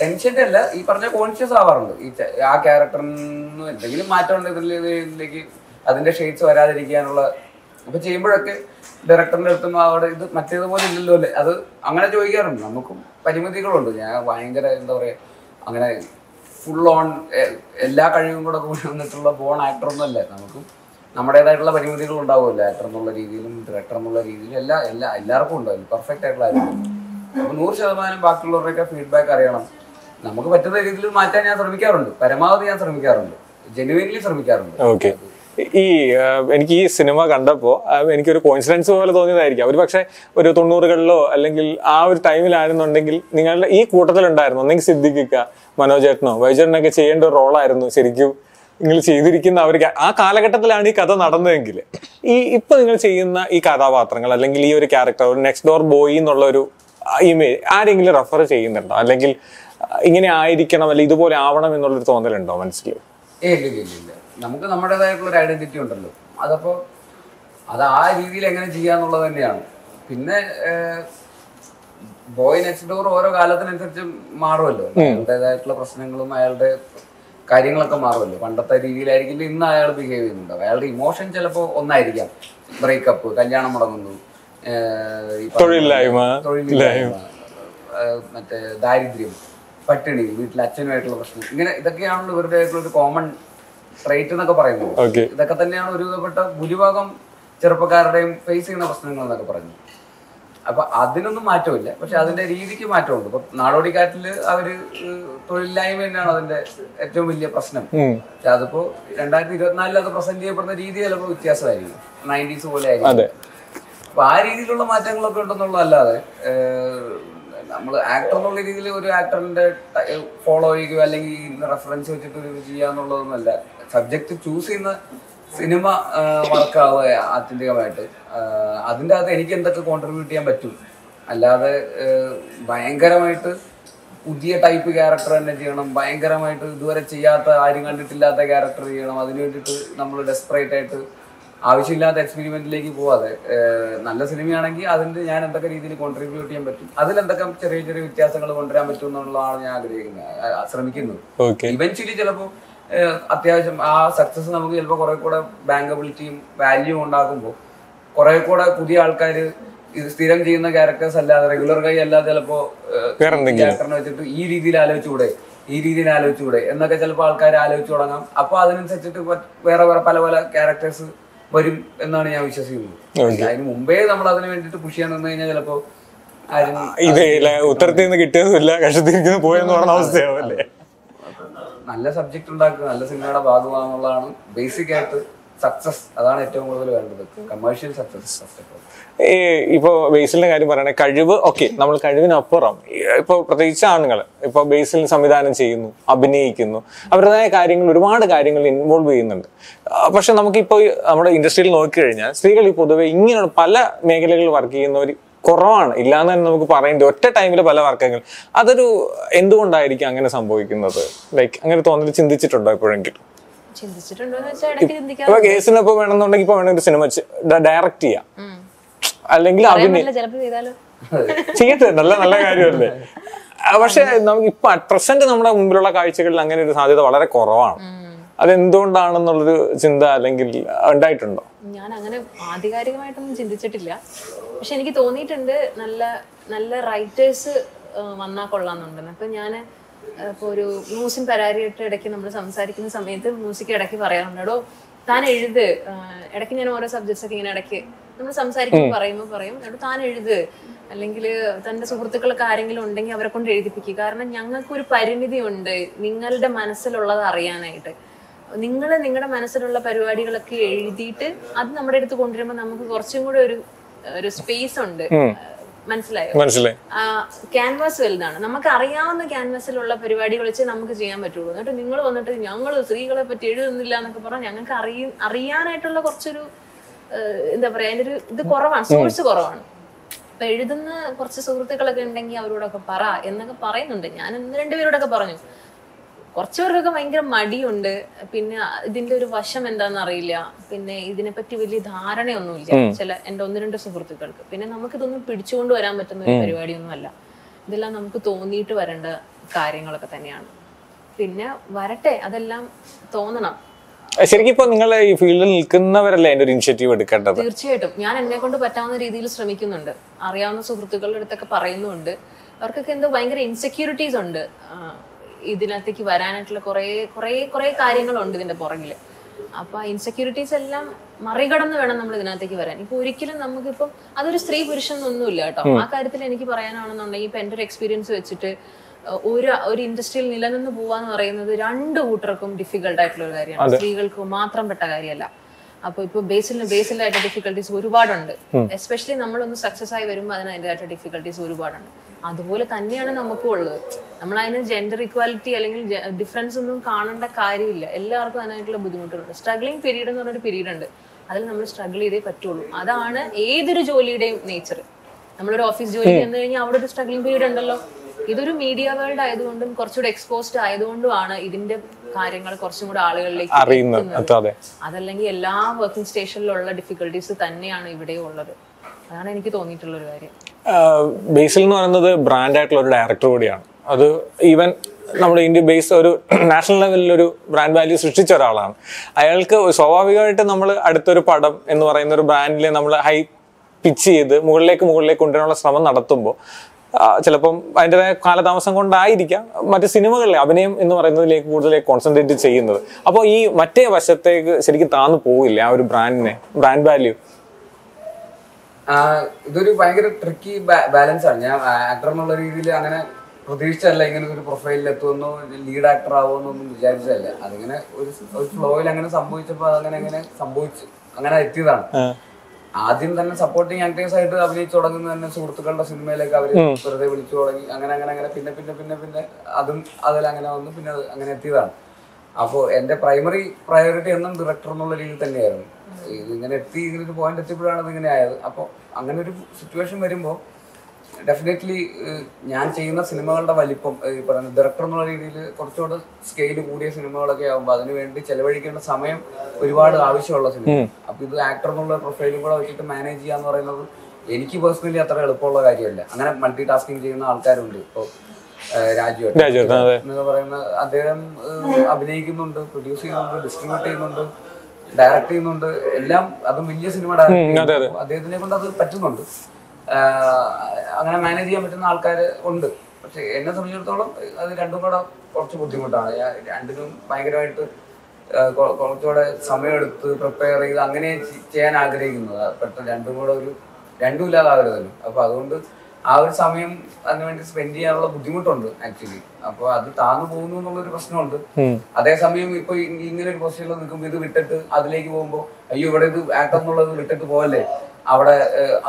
ടെൻഷന്റെ അല്ല ഈ പറഞ്ഞ കോൺഷ്യസ് ആവാറുണ്ട്. ഈ ആ ക്യാരക്ടറിന് എന്തെങ്കിലും മാറ്റം ഉണ്ടെങ്കിൽ അതിന്റെ ഷെയ്ഡ്സ് വരാതിരിക്കാനുള്ള അപ്പൊ ചെയ്യുമ്പോഴൊക്കെ ഡയറക്ടറിന്റെ അടുത്തും അവിടെ ഇത് മറ്റേതുപോലെ ഇല്ലല്ലോ അല്ലേ? അത് അങ്ങനെ ചോദിക്കാറുണ്ട്. നമുക്കും പരിമിതികളുണ്ട്. ഞാൻ ഭയങ്കര എന്താ പറയാ അങ്ങനെ ഫുൾ ഓൺ എല്ലാ കഴിവും കൂടെ കൂടി വന്നിട്ടുള്ള ബോൺ ആക്ടർ ഒന്നും അല്ല. നമുക്കും നമ്മുടേതായിട്ടുള്ള പരിമിതികൾ ഉണ്ടാവുമല്ലോ. ആക്ടർ എന്നുള്ള രീതിയിലും ഡയറക്ടർ എന്നുള്ള രീതിയിലും എല്ലാ എല്ലാ എല്ലാവർക്കും ഉണ്ടാവും. പെർഫെക്റ്റ് ആയിട്ടുള്ള ആരും അപ്പൊ നൂറ് ശതമാനം ബാക്കിയുള്ളവരുടെയൊക്കെ ഫീഡ്ബാക്ക് അറിയണം. നമുക്ക് പറ്റുന്ന രീതിയിൽ മാറ്റാൻ ഞാൻ ശ്രമിക്കാറുണ്ട്. പരമാവധി ഞാൻ ശ്രമിക്കാറുണ്ട്. ജെനുവിൻലി ശ്രമിക്കാറുണ്ട്. ഈ എനിക്ക് ഈ സിനിമ കണ്ടപ്പോൾ എനിക്കൊരു കോൺഫിഡൻസ് പോലെ തോന്നിയതായിരിക്കും. ഒരു പക്ഷേ ഒരു തൊണ്ണൂറുകളിലോ അല്ലെങ്കിൽ ആ ഒരു ടൈമിലായിരുന്നുണ്ടെങ്കിൽ നിങ്ങളുടെ ഈ കൂട്ടത്തിലുണ്ടായിരുന്നു. ഒന്നെങ്കിൽ സിദ്ധിക്കുക മനോജേട്ടനോ വൈജേട്ടനൊക്കെ ചെയ്യേണ്ട ഒരു റോളായിരുന്നു ശരിക്കും നിങ്ങൾ ചെയ്തിരിക്കുന്ന ആ ആ കാലഘട്ടത്തിലാണ് ഈ കഥ നടന്നതെങ്കിൽ. ഈ ഇപ്പൊ നിങ്ങൾ ചെയ്യുന്ന ഈ കഥാപാത്രങ്ങൾ അല്ലെങ്കിൽ ഈ ഒരു ക്യാരക്ടർ ഒരു നെക്സ്റ്റ് ഡോർ ബോയി എന്നുള്ള ഒരു ഇമേജ് ആരെങ്കിലും റെഫർ ചെയ്യുന്നുണ്ടോ? അല്ലെങ്കിൽ ഇങ്ങനെ ആയിരിക്കണം അല്ലെങ്കിൽ ഇതുപോലെ ആവണം എന്നുള്ളൊരു തോന്നലുണ്ടോ മനസ്സിൽ നമുക്ക് നമ്മുടേതായിട്ടുള്ള ഒരു ഐഡന്റിറ്റി ഉണ്ടല്ലോ. അതപ്പോ അത് ആ രീതിയിൽ എങ്ങനെ ചെയ്യാന്നുള്ളത് തന്നെയാണ്. പിന്നെ ബോയ് നെക്സ്റ്റ് ഡോർ ഓരോ കാലത്തിനനുസരിച്ച് മാറുമല്ലോ. അയാളുടേതായിട്ടുള്ള പ്രശ്നങ്ങളും അയാളുടെ കാര്യങ്ങളൊക്കെ മാറുമല്ലോ. പണ്ടത്തെ രീതിയിലായിരിക്കില്ല ഇന്ന് അയാൾ ബിഹേവ് ചെയ്യുന്നുണ്ടാവും അയാളുടെ ഇമോഷൻ ചിലപ്പോൾ ഒന്നായിരിക്കാം. ബ്രേക്കപ്പ് കല്യാണം മുടങ്ങുന്നു തൊഴിലില്ലായ്മ, മറ്റേ ദാരിദ്ര്യം പട്ടിണി വീട്ടിൽ അച്ഛനുമായിട്ടുള്ള പ്രശ്നം ഇങ്ങനെ ഇതൊക്കെയാണല്ലോ ഇവരുടെ ആയിട്ടുള്ള ഒരു കോമൺ ട്രേറ്റ് എന്നൊക്കെ പറയുന്നത് ഇതൊക്കെ തന്നെയാണ് ഒരുവിധപ്പെട്ട ഭൂരിഭാഗം ചെറുപ്പക്കാരുടെയും ഫേസ് ചെയ്യുന്ന പ്രശ്നങ്ങൾ എന്നൊക്കെ പറയുന്നത് അപ്പൊ അതിനൊന്നും മാറ്റമില്ല. പക്ഷെ അതിന്റെ രീതിക്ക് മാറ്റമുണ്ട്. ഇപ്പൊ നാടോടിക്കാറ്റിൽ അവർ തൊഴിലില്ലായ്മ തന്നെയാണ് അതിന്റെ ഏറ്റവും വലിയ പ്രശ്നം. പക്ഷെ അതിപ്പോ രണ്ടായിരത്തി ഇരുപത്തിനാലിൽ അത് പ്രസന്റ് ചെയ്യപ്പെടുന്ന രീതി ചിലപ്പോൾ വ്യത്യാസമായിരിക്കും. നയന്റീസ് പോലെ ആയിരിക്കും. അപ്പൊ ആ രീതിയിലുള്ള മാറ്റങ്ങളൊക്കെ ഉണ്ടെന്നുള്ളതല്ലാതെ നമ്മൾ ആക്ടർ എന്നുള്ള രീതിയിൽ ഒരു ആക്ടറിന്റെ ഫോളോ ചെയ്യുകയോ അല്ലെങ്കിൽ റെഫറൻസ് വെച്ചിട്ട് ഒരു ചെയ്യാന്നുള്ളതൊന്നുമല്ല. സബ്ജക്ട് ചൂസ് ചെയ്യുന്ന സിനിമ വർക്കാവുക ആത്യന്തികമായിട്ട്. അതിന്റെ അകത്ത് എനിക്ക് എന്തൊക്കെ കോൺട്രിബ്യൂട്ട് ചെയ്യാൻ പറ്റും? അല്ലാതെ ഭയങ്കരമായിട്ട് പുതിയ ടൈപ്പ് ക്യാരക്ടർ തന്നെ ചെയ്യണം ഭയങ്കരമായിട്ട് ഇതുവരെ ചെയ്യാത്ത ആരും കണ്ടിട്ടില്ലാത്ത ക്യാരക്ടർ ചെയ്യണം അതിന് വേണ്ടിയിട്ട് നമ്മൾ ഡെസ്പറേറ്റ് ആയിട്ട് ആവശ്യമില്ലാത്ത എക്സ്പെരിമെന്റിലേക്ക് പോവാതെ നല്ല സിനിമയാണെങ്കിൽ അതിന്റെ ഞാൻ എന്തൊക്കെ രീതിയിൽ കോൺട്രിബ്യൂട്ട് ചെയ്യാൻ പറ്റും? അതിൽ എന്തൊക്കെ ചെറിയ ചെറിയ വ്യത്യാസങ്ങൾ കൊണ്ടുവരാൻ പറ്റും എന്നുള്ളതാണ് ഞാൻ ആഗ്രഹിക്കുന്നത് ശ്രമിക്കുന്നത്. ഇവൻച്വലി ചിലപ്പോൾ അത്യാവശ്യം ആ സക്സസ് നമുക്ക് ചിലപ്പോൾ കുറെ കൂടെ ബാങ്കബിലിറ്റിയും വാല്യൂ ഉണ്ടാക്കുമ്പോൾ കുറെ കൂടെ പുതിയ ആൾക്കാർ ഇത് സ്ഥിരം ചെയ്യുന്ന ക്യാരക്ടേഴ്സ് അല്ലാതെ റെഗുലർ കൈ അല്ലാതെ ചിലപ്പോ ക്യാരക്ടറിനെ വെച്ചിട്ട് ഈ രീതിയിൽ ആലോചിച്ചുകൂടെ ഈ രീതിയിൽ ആലോചിച്ചുകൂടെ എന്നൊക്കെ ചിലപ്പോൾ ആൾക്കാർ ആലോചിച്ചു തുടങ്ങാം. അപ്പൊ അതിനനുസരിച്ചിട്ട് വേറെ വേറെ പല പല ക്യാരക്ടേഴ്സ് വരും എന്നാണ് ഞാൻ വിശ്വസിക്കുന്നത്. അതിന് മുമ്പേ നമ്മൾ അതിന് വേണ്ടിയിട്ട് പുഷ് ചെയ്യാൻ നിന്ന് കഴിഞ്ഞാൽ ചിലപ്പോ ഇത് ഉത്തരത്തിൽ നിന്ന് കിട്ടിയതുമില്ല കഷത്തിരിക്കുന്നു പോയെന്ന് പറഞ്ഞ അവസ്ഥയാവും അല്ലേ? നല്ല സബ്ജക്ട് ഉണ്ടാക്കുക നല്ല സിനിമയുടെ ഭാഗമാണെന്നുള്ളതാണ് ബേസിക് ആയിട്ട് സക്സസ് അതാണ് ഏറ്റവും കൂടുതൽ വേണ്ടത്. കമേഴ്ഷ്യൽ സക്സസ് ഈ ഇപ്പോ ബേസിലിന്റെ കാര്യം പറയണേ കഴിവ് ഓക്കെ നമ്മൾ കഴിവിനപ്പുറം. ഇപ്പോൾ ഇപ്പൊ പ്രത്യേകിച്ച് ആണുങ്ങൾ ഇപ്പൊ ബേസിൽ സംവിധാനം ചെയ്യുന്നു അഭിനയിക്കുന്നു. അവരുടേതായ കാര്യങ്ങൾ ഒരുപാട് കാര്യങ്ങൾ ഇൻവോൾവ് ചെയ്യുന്നുണ്ട്. പക്ഷെ നമുക്കിപ്പോ ഈ നമ്മുടെ ഇൻഡസ്ട്രിയിൽ നോക്കിക്കഴിഞ്ഞാൽ സ്ത്രീകൾ ഈ പൊതുവെ ഇങ്ങനെയുള്ള പല മേഖലകളിൽ വർക്ക് ചെയ്യുന്നവർ കുറവാണ്. ഇല്ലാന്ന് തന്നെ നമുക്ക് പറയേണ്ടി ഒറ്റ ടൈമിൽ പല വർക്കങ്ങൾ അതൊരു എന്തുകൊണ്ടായിരിക്കും അങ്ങനെ സംഭവിക്കുന്നത്? ലൈക്ക് അങ്ങനെ തോന്നൽ ചിന്തിച്ചിട്ടുണ്ടോ എപ്പോഴെങ്കിലും? ഇപ്പൊ കേസിനൊപ്പം വേണമെന്നുണ്ടെങ്കിൽ ഇപ്പൊ വേണമെങ്കിൽ സിനിമ ഡയറക്റ്റ് ചെയ്യാം. അല്ലെങ്കിൽ അഭിനയം ചെയ്യട്ടെ നല്ല നല്ല കാര്യമല്ലേ? പക്ഷെ നമുക്ക് ഇപ്പൊ അറ്റ് പ്രസന്റ് നമ്മുടെ മുമ്പിലുള്ള കാഴ്ചകളിൽ അങ്ങനെ ഒരു സാധ്യത വളരെ കുറവാണ്. അതെന്തുകൊണ്ടാണെന്നുള്ളൊരു ചിന്ത അല്ലെങ്കിൽ ഉണ്ടായിട്ടുണ്ടോ? ഞാൻ അങ്ങനെ ആധികാരികമായിട്ടൊന്നും ചിന്തിച്ചിട്ടില്ല. പക്ഷെ എനിക്ക് തോന്നിയിട്ടുണ്ട് നല്ല നല്ല റൈറ്റേഴ്സ് വന്നാൽ കൊള്ളാമെന്നുണ്ടെന്ന് അപ്പൊ ഞാൻ ഇപ്പോൾ ഒരു മ്യൂസിൻ പരാരിയായിട്ട് ഇടയ്ക്ക് നമ്മൾ സംസാരിക്കുന്ന സമയത്ത് മ്യൂസിക് ഇടയ്ക്ക് പറയാറുണ്ട്. എടോ താൻ എഴുത്. ഇടയ്ക്ക് ഞാൻ ഓരോ സബ്ജക്ട്സ് ഒക്കെ ഇങ്ങനെ ഇടയ്ക്ക് നമ്മൾ സംസാരിക്കുമ്പോൾ പറയുമ്പോൾ പറയും എടോ താൻ എഴുത്. അല്ലെങ്കിൽ തന്റെ സുഹൃത്തുക്കളൊക്കെ ആരെങ്കിലും ഉണ്ടെങ്കിൽ അവരെ കൊണ്ട് എഴുതിപ്പിക്കുക കാരണം ഞങ്ങൾക്കൊരു പരിമിതി ഉണ്ട് നിങ്ങളുടെ മനസ്സിലുള്ളത് അറിയാനായിട്ട്. നിങ്ങൾ നിങ്ങളുടെ മനസ്സിലുള്ള പരിപാടികളൊക്കെ എഴുതിയിട്ട് അത് നമ്മുടെ അടുത്ത് കൊണ്ടുവരുമ്പോൾ നമുക്ക് കുറച്ചും കൂടെ ഒരു ഒരു സ്പേസ് ഉണ്ട്. മനസ്സിലായോ? മനസ്സിലായി. ക്യാൻവാസ് വലുതാണ്. നമുക്ക് അറിയാവുന്ന ക്യാൻവാസിലുള്ള പരിപാടികൾ വെച്ച് നമുക്ക് ചെയ്യാൻ പറ്റുള്ളൂ. എന്നിട്ട് നിങ്ങൾ വന്നിട്ട് ഞങ്ങൾ സ്ത്രീകളെ പറ്റി എഴുതുന്നില്ല എന്നൊക്കെ പറഞ്ഞാൽ ഞങ്ങൾക്ക് അറിയ അറിയാനായിട്ടുള്ള കുറച്ചൊരു എന്താ പറയാ അതിന്റെ ഒരു ഇത് കുറവാണ്. സോഴ്സ് കുറവാണ്. അപ്പൊ എഴുതുന്ന കുറച്ച് സുഹൃത്തുക്കളൊക്കെ ഉണ്ടെങ്കിൽ അവരോടൊക്കെ പറ എന്നൊക്കെ പറയുന്നുണ്ട്. ഞാൻ ഒന്ന് രണ്ടുപേരോടൊക്കെ പറഞ്ഞു. കുറച്ചുപേർക്കൊക്കെ ഭയങ്കര മടിയുണ്ട്. പിന്നെ ഇതിന്റെ ഒരു വശം എന്താണെന്ന് അറിയില്ല പിന്നെ ഇതിനെപ്പറ്റി വലിയ ധാരണയൊന്നുമില്ല. ചില എന്റെ ഒന്ന് രണ്ട് സുഹൃത്തുക്കൾക്ക്. പിന്നെ നമുക്ക് ഇതൊന്നും പിടിച്ചുകൊണ്ട് വരാൻ പറ്റുന്ന ഒരു പരിപാടിയൊന്നും അല്ല ഇതെല്ലാം നമുക്ക് തോന്നിയിട്ട് വരേണ്ട കാര്യങ്ങളൊക്കെ തന്നെയാണ്. പിന്നെ വരട്ടെ അതെല്ലാം തോന്നണം. ശരിക്കും ഇപ്പൊ നിങ്ങൾ ഈ ഫീൽഡിൽ നിൽക്കുന്നവരല്ലേ അതിന്റെ ഒരു ഇനിഷ്യേറ്റീവ് എടുക്കേണ്ടത്? തീർച്ചയായിട്ടും. ഞാൻ എന്നെ കൊണ്ട് പറ്റാവുന്ന രീതിയിൽ ശ്രമിക്കുന്നുണ്ട്. അറിയാവുന്ന സുഹൃത്തുക്കളുടെ അടുത്തൊക്കെ പറയുന്നുണ്ട്. അവർക്കൊക്കെ എന്തോ ഭയങ്കര ഇൻസെക്യൂരിറ്റീസ് ഉണ്ട്. ഇതിനകത്തേക്ക് വരാനായിട്ടുള്ള കുറേ കുറേ കുറേ കാര്യങ്ങളുണ്ട് ഇതിന്റെ പുറകിൽ അപ്പൊ ഇൻസെക്യൂരിറ്റീസ് എല്ലാം മറികടന്ന് വേണം നമ്മൾ ഇതിനകത്തേക്ക് വരാൻ. ഇപ്പൊ ഒരിക്കലും നമുക്കിപ്പം അതൊരു സ്ത്രീ പുരുഷൻ ഒന്നുമില്ല കേട്ടോ. ആ കാര്യത്തിൽ എനിക്ക് പറയാനാണെന്നുണ്ടെങ്കിൽ ഇപ്പൊ എന്റെ ഒരു എക്സ്പീരിയൻസ് വെച്ചിട്ട് ഒരു ഒരു ഇൻഡസ്ട്രിയിൽ നിലനിന്ന് പോവാന്ന് പറയുന്നത് രണ്ട് കൂട്ടർക്കും ഡിഫിക്കൽട്ട് ആയിട്ടുള്ള ഒരു കാര്യമാണ്. സ്ത്രീകൾക്ക് മാത്രം പെട്ട കാര്യമല്ല. അപ്പൊ ഇപ്പൊ ബേസിൽ ബേസിലായിട്ട് ഡിഫിക്കൽട്ടീസ് ഒരുപാടുണ്ട്. എസ്പെഷ്യലി നമ്മളൊന്ന് സക്സസ് ആയി വരുമ്പോൾ അതിന് അതിന്റെതായിട്ട് ഡിഫിക്കൽട്ടീസ് ഒരുപാടുണ്ട്. അതുപോലെ തന്നെയാണ് നമുക്കും ഉള്ളത്. നമ്മൾ അതിന് ജെൻഡർ ഇക്വാലിറ്റി അല്ലെങ്കിൽ ഡിഫറൻസ് ഒന്നും കാണേണ്ട കാര്യമില്ല. എല്ലാവർക്കും അതിനായിട്ടുള്ള ബുദ്ധിമുട്ടുകളുണ്ട്. സ്ട്രഗ്ലിംഗ് പീരീഡ് എന്ന് പറഞ്ഞൊരു പീരീഡ് ഉണ്ട്. അതിൽ നമ്മൾ സ്ട്രഗിൾ ചെയ്തേ പറ്റുള്ളൂ. അതാണ് ഏതൊരു ജോലിയുടെയും നേച്ചർ നമ്മളൊരു ഓഫീസ് ജോലി ചെന്ന് കഴിഞ്ഞാൽ അവിടെ ഒരു സ്ട്രഗ്ലിംഗ് പീരീഡ് ഉണ്ടല്ലോ. ഇതൊരു മീഡിയ വേൾഡ് ആയതുകൊണ്ടും കുറച്ചുകൂടെ എക്സ്പോസ്ഡ് ആയതുകൊണ്ടുമാണ് ഇതിന്റെ കാര്യങ്ങൾ കുറച്ചും കൂടെ ആളുകളിലേക്ക് അറിയുന്നത്. അതല്ലെങ്കിൽ എല്ലാ വർക്കിംഗ് സ്റ്റേഷനിലുള്ള ഡിഫിക്കൽട്ടീസ് തന്നെയാണ് ഇവിടെ ഉള്ളത്. അതാണ് എനിക്ക് തോന്നിയിട്ടുള്ള ഒരു കാര്യം. ബേസിൽ എന്ന് പറയുന്നത് ബ്രാൻഡ് ആയിട്ടുള്ള ഒരു ഡയറക്ടർ കൂടിയാണ്. അത് ഈവൻ നമ്മുടെ ഇന്ത്യ ബേസ് ഒരു നാഷണൽ ലെവലിൽ ഒരു ബ്രാൻഡ് വാല്യൂ സൃഷ്ടിച്ച ഒരാളാണ്. അയാൾക്ക് സ്വാഭാവികമായിട്ട് നമ്മൾ അടുത്തൊരു പടം എന്ന് പറയുന്ന ഒരു ബ്രാൻഡിൽ നമ്മൾ ഹൈ പിച്ച് ചെയ്ത് മുകളിലേക്ക് മുകളിലേക്ക് കൊണ്ടുവരാനുള്ള ശ്രമം നടത്തുമ്പോൾ ചിലപ്പം അതിന്റെതായ കാലതാമസം കൊണ്ടായിരിക്കാം മറ്റ് സിനിമകളിലെ അഭിനയം എന്ന് പറയുന്നതിലേക്ക് കൂടുതൽ കോൺസെൻട്രേറ്റ് ചെയ്യുന്നത്. അപ്പോൾ ഈ മറ്റേ വശത്തേക്ക് ശരിക്കും താന്നു പോവില്ല ആ ഒരു ബ്രാൻഡിനെ ബ്രാൻഡ് വാല്യൂ ഇതൊരു ഭയങ്കര ട്രിക്കി ബാലൻസ് ആണ്. ഞാൻ ആക്ടർ എന്നുള്ള രീതിയിൽ അങ്ങനെ പ്രതീക്ഷിച്ചല്ല ഇങ്ങനെ ഒരു പ്രൊഫൈലിൽ എത്തുമെന്നോ ലീഡ് ആക്ടർ ആവുമെന്നോ ഒന്നും വിചാരിച്ചതല്ല. അതിങ്ങനെ ഒരു ഒരു ഫ്ലോയിൽ അങ്ങനെ സംഭവിച്ചപ്പോൾ അതങ്ങനെ അങ്ങനെ സംഭവിച്ചു. അങ്ങനെ എത്തിയതാണ്. ആദ്യം തന്നെ സപ്പോർട്ടിങ് ആക്ടേഴ്സ് ആയിട്ട് അഭിനയിച്ചു തുടങ്ങുന്ന തന്നെ സുഹൃത്തുക്കളുടെ സിനിമയിലേക്ക് അവർ വെറുതെ വിളിച്ചു തുടങ്ങി. അങ്ങനെ അങ്ങനെ അങ്ങനെ. പിന്നെ പിന്നെ പിന്നെ പിന്നെ അതും അതിൽ അങ്ങനെ വന്നു. പിന്നെ അങ്ങനെ എത്തിയതാണ്. അപ്പോൾ എന്റെ പ്രൈമറി പ്രയോറിറ്റി എന്നും ഡയറക്ടർ എന്നുള്ള രീതിയിൽ തന്നെയായിരുന്നു. ഇതിങ്ങനെ എത്തി ഇതിനൊരു ഒരു പോയിന്റ് എത്തിയപ്പോഴാണ് ഇതിങ്ങനെ ആയത്. അപ്പോൾ അങ്ങനെ ഒരു സിറ്റുവേഷൻ വരുമ്പോൾ ഡെഫിനറ്റ്ലി ഞാൻ ചെയ്യുന്ന സിനിമകളുടെ വലിപ്പം ഈ പറയുന്ന ഡയറക്ടർ എന്നുള്ള രീതിയിൽ കുറച്ചുകൂടെ സ്കെയിൽ കൂടിയ സിനിമകളൊക്കെ ആകുമ്പോൾ അതിന് വേണ്ടി ചെലവഴിക്കേണ്ട സമയം ഒരുപാട് ആവശ്യമുള്ള സിനിമ. അപ്പൊ ഇത് ആക്ടർ എന്നുള്ള പ്രൊഫൈലും കൂടെ വെച്ചിട്ട് മാനേജ് ചെയ്യാന്ന് പറയുന്നത് എനിക്ക് പേഴ്സണലി അത്ര എളുപ്പമുള്ള കാര്യമല്ല. അങ്ങനെ മൾട്ടി ടാസ്കിങ് ചെയ്യുന്ന ആൾക്കാരുണ്ട് ഇപ്പോൾ രാജുവേട്ടൻ, എന്ന് പറയുന്ന അദ്ദേഹം അഭിനയിക്കുന്നുണ്ട് പ്രൊഡ്യൂസ് ചെയ്യുന്നുണ്ട് ഡിസ്ട്രിബ്യൂട്ട് ചെയ്യുന്നുണ്ട് ഡയറക്ട് ചെയ്യുന്നുണ്ട്. എല്ലാം അതും വലിയ സിനിമ ഡയറക്ട് അദ്ദേഹത്തിനെ കൊണ്ട് അത് പറ്റുന്നുണ്ട്. അങ്ങനെ മാനേജ് ചെയ്യാൻ പറ്റുന്ന ആൾക്കാർ ഉണ്ട്. പക്ഷെ എന്നെ സംബന്ധിച്ചിടത്തോളം അത് രണ്ടും കൂടെ കുറച്ച് ബുദ്ധിമുട്ടാണ്. ഞാൻ രണ്ടിനും ഭയങ്കരമായിട്ട് കുറച്ചുകൂടെ സമയമെടുത്ത് പ്രിപ്പയർ ചെയ്ത് അങ്ങനെ ചെയ്യാൻ ആഗ്രഹിക്കുന്നത്. പെട്ടെന്ന് രണ്ടും കൂടെ ഒരു രണ്ടും ഇല്ലാതെ ഇല്ലാതാകരുതല്ലോ അപ്പൊ അതുകൊണ്ട് ആ ഒരു സമയം അതിനുവേണ്ടി സ്പെൻഡ് ചെയ്യാനുള്ള ബുദ്ധിമുട്ടുണ്ട് ആക്ച്വലി അപ്പൊ അത് താന്നു പോകുന്നു എന്നുള്ളൊരു പ്രശ്നമുണ്ട്. അതേസമയം ഇപ്പൊ ഇങ്ങനെ ഒരു പൊസിഷനിൽ നിൽക്കുമ്പോൾ ഇത് വിട്ടിട്ട് അതിലേക്ക് പോകുമ്പോൾ അയ്യോ ഇവിടെ ഇത് ആക്ടർ എന്നുള്ളത് വിട്ടിട്ട് പോകല്ലേ അവിടെ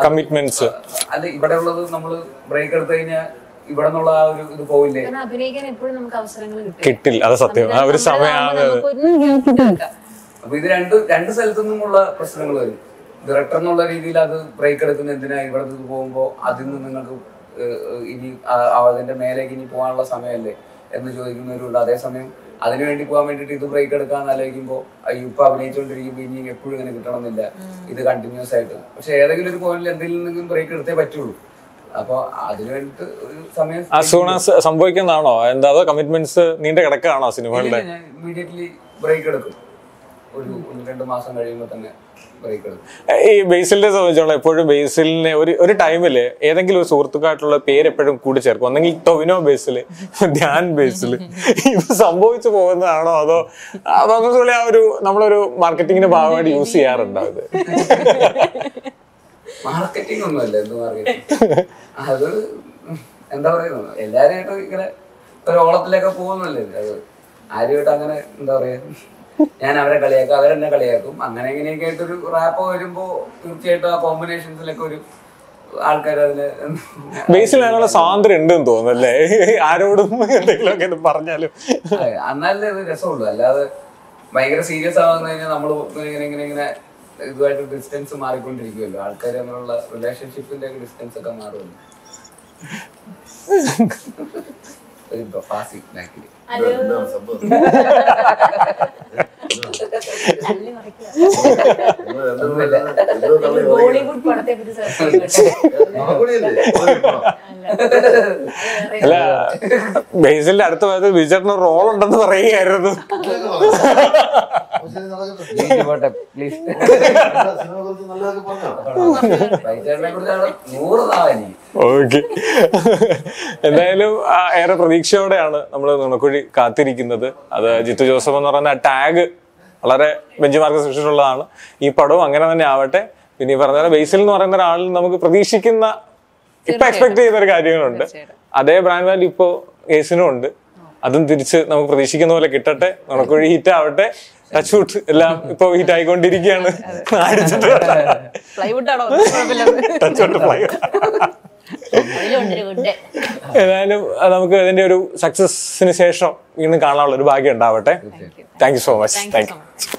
കമ്മിറ്റ്മെന്റ്സ് അല്ല ഇവിടെ ഉള്ളത് നമ്മൾ ബ്രേക്ക് എടുത്തു കഴിഞ്ഞാൽ ഇവിടെ നിന്നുള്ള ആ ഒരു ഇത് പോവില്ലേ? കാരണം അഭിനയിക്കാൻ എപ്പോഴും നമുക്ക് അവസരങ്ങൾ കിട്ടില്ല. അത് സത്യം. ആ ഒരു അപ്പൊ ഇത് രണ്ട് രണ്ട് സ്ഥലത്തു നിന്നുമുള്ള പ്രശ്നങ്ങൾ വരും. ഡയറക്ടർ എന്നുള്ള രീതിയിൽ അത് ബ്രേക്ക് എടുക്കുന്ന എന്തിനാ ഇവിടെ നിന്ന് പോകുമ്പോൾ അതിൽ നിന്ന് നിങ്ങൾക്ക് ഇനി അതിന്റെ മേലേക്ക് ഇനി പോകാനുള്ള സമയമല്ലേ എന്ന് ചോദിക്കുന്നവരുണ്ട്. അതേസമയം അതിനു വേണ്ടി പോകാൻ വേണ്ടിയിട്ട് ഇത് ബ്രേക്ക് എടുക്കാൻ ആലോചിക്കുമ്പോൾ അയ്യോ ഇപ്പൊ അഭിനയിച്ചുകൊണ്ടിരിക്കുമ്പോൾ ഇനി എപ്പോഴും ഇങ്ങനെ കിട്ടണമെന്നില്ല. ഇത് കണ്ടിന്യൂസ് ആയിട്ട്. പക്ഷെ ഏതെങ്കിലും ഒരു പോയിന്റിൽ എന്തെങ്കിലും നിന്നും ബ്രേക്ക് എടുത്തേ പറ്റുള്ളൂ. അപ്പൊ അതിനു വേണ്ടിട്ട് ഒരു സമയം സംഭവിക്കുന്നതാണോ? എന്താ കമ്മിറ്റ്മെന്റ്സ് നീണ്ട കിടക്കാണോ സിനിമകളുടെ ഇമ്മീഡിയറ്റ്ലി ബ്രേക്ക് എടുക്കും. ഒരു രണ്ട് മാസം കഴിയുമ്പോൾ തന്നെ ബ്രേക്ക് എടുക്കും. ഈ ബേസിലിനെ സംബന്ധിച്ചോളം എപ്പോഴും ബേസിലിനെ ഒരു ഒരു ടൈമിൽ ഏതെങ്കിലും ഒരു സുഹൃത്തുക്കായിട്ടുള്ള പേര് എപ്പോഴും കൂടി ചേർക്കും. ഒന്നെങ്കിൽ ടൊവിനോ ബേസിൽ ധ്യാൻ ബേസിൽ ഇത് സംഭവിച്ചു പോകുന്നതാണോ അതോ അതോന്നുകൂടി ആ ഒരു നമ്മളൊരു മാർക്കറ്റിങ്ങിന്റെ ഭാഗമായിട്ട് യൂസ് ചെയ്യാറുണ്ടോ അത് മാർക്കറ്റിംഗ് ഒന്നുമല്ല എന്ത് മാർക്കറ്റിംഗ് അത് എന്താ പറയുന്നത് എല്ലാവരുമായിട്ടും ഇങ്ങനെ ഒരു ഓളത്തിലൊക്കെ പോകുന്നല്ലേ. അത് ആരുമായിട്ട് അങ്ങനെ എന്താ പറയാ ഞാൻ അവരെ കളിയാക്കും അവരെന്നെ കളിയാക്കും. അങ്ങനെ ഇങ്ങനെയൊക്കെ ആയിട്ടൊരു റാപ്പ് വരുമ്പോ തീർച്ചയായിട്ടും ആ കോമ്പിനേഷൻസിലൊക്കെ ഒരു ആൾക്കാർ അതിൽ ബേസിൽ അതിനുള്ള സ്വാതന്ത്ര്യം ഉണ്ടെന്ന് തോന്നുന്നല്ലേ? ആരോടും എന്തെങ്കിലുമൊക്കെ പറഞ്ഞാലും. എന്നാലേ അത് രസമുള്ളൂ. അല്ലാതെ ഭയങ്കര സീരിയസ് ആവുന്ന കഴിഞ്ഞാൽ നമ്മൾ ഇങ്ങനെ ഇങ്ങനെ ഇങ്ങനെ ഇതുമായിട്ട് ഡിസ്റ്റൻസ് മാറിക്കൊണ്ടിരിക്കുമല്ലോ ആൾക്കാർ തമ്മിലുള്ള റിലേഷൻഷിപ്പിന്റെ ഡിസ്റ്റൻസ് ഒക്കെ മാറുമല്ലോ ഒരു ഫാസി ബാക്കിൽ ബോളിവുഡ് പടത്തെ പറ്റി സെർച്ച് അല്ല ബേസിലിന്റെ അടുത്ത ഭാഗത്ത് വിജറിന് റോൾ ഉണ്ടെന്ന് പറയുകയായിരുന്നു പ്ലീസ് ഓക്കെ. എന്തായാലും ആ, ഏറെ പ്രതീക്ഷയോടെയാണ് നമ്മൾ നുണക്കുഴി കാത്തിരിക്കുന്നത്. അത് ജിത്തു ജോസഫ് എന്ന് പറയുന്ന ടാഗ് വളരെ ബെഞ്ച് മാർക്ക് സൃഷ്ടിച്ചിട്ടുള്ളതാണ്. ഈ പടവും അങ്ങനെ തന്നെ ആവട്ടെ. പിന്നെ ഈ പറഞ്ഞ ബേസിൽ എന്ന് പറയുന്ന ഒരാളിൽ നമുക്ക് പ്രതീക്ഷിക്കുന്ന ഇപ്പൊ എക്സ്പെക്ട് ചെയ്യുന്ന ഒരു കാര്യങ്ങളുണ്ട്. അതേ ബ്രാൻഡ് വാല്യൂ ഇപ്പോ കേസിനും ഉണ്ട്. അതും തിരിച്ച് നമുക്ക് പ്രതീക്ഷിക്കുന്ന പോലെ കിട്ടട്ടെ. നുണക്കുഴി ഹിറ്റ് ആവട്ടെ. ടച്ച് വുഡ് എല്ലാം ഇപ്പൊ ഹീറ്റ് ആയിക്കൊണ്ടിരിക്കുകയാണ് അടിച്ചിട്ട് പ്ലൈവുഡ് ഏതായാലും നമുക്ക് ഇതിന്റെ ഒരു സക്സസിന് ശേഷം വീണ്ടും കാണാനുള്ള ഒരു ഭാഗ്യം ഉണ്ടാവട്ടെ. Thank you so much thank you